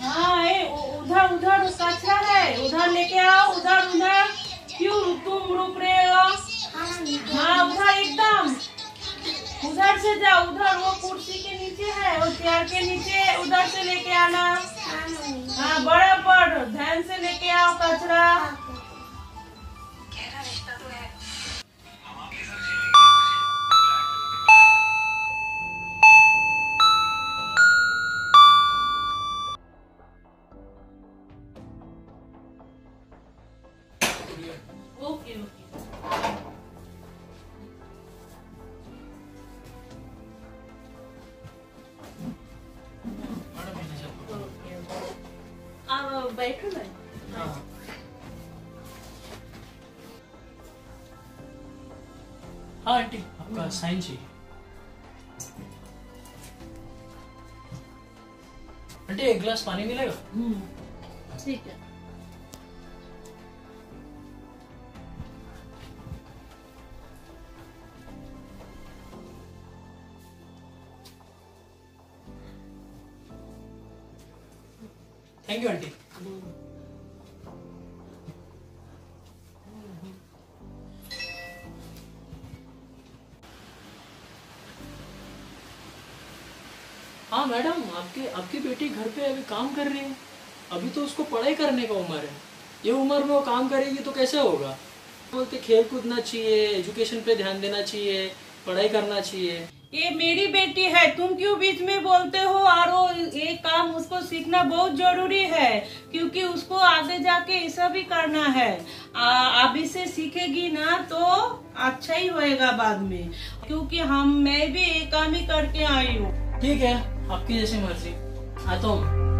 हाँ ए, उ- उधर उधर कचरा है। उधर लेके आओ उधर उधर। क्यों तुम रुक रहे हो? हाँ उधर एकदम। उधर से जाओ उधर वो कुर्सी के नीचे है वो चेयर के नीचे। उधर से लेके आना। हाँ बराबर ध्यान से लेके आओ कचरा। ओके ओके बैठो ना हाँ हाँ आंटी आपका साइन चाहिए। आंटी एक गिलास पानी मिलेगा? हम्म, ठीक है। थैंक यू आंटी हाँ मैडम, आपके, आपकी बेटी घर पे अभी काम कर रही है। अभी तो उसको पढ़ाई करने का उम्र है। ये उम्र में वो काम करेगी तो कैसे होगा? बोलते खेल कूदना चाहिए, एजुकेशन पे ध्यान देना चाहिए, पढ़ाई करना चाहिए। ये मेरी बेटी है, तुम क्यों बीच में बोलते हो? और ये काम उसको सीखना बहुत ज़रूरी है, क्योंकि उसको आगे जाके ऐसा भी करना है। आप अभी से सीखेगी ना तो अच्छा ही होएगा बाद में, क्योंकि हम, मैं भी ये काम ही करके आई हूँ। ठीक है, आपकी जैसी मर्ज़ी। आता हूँ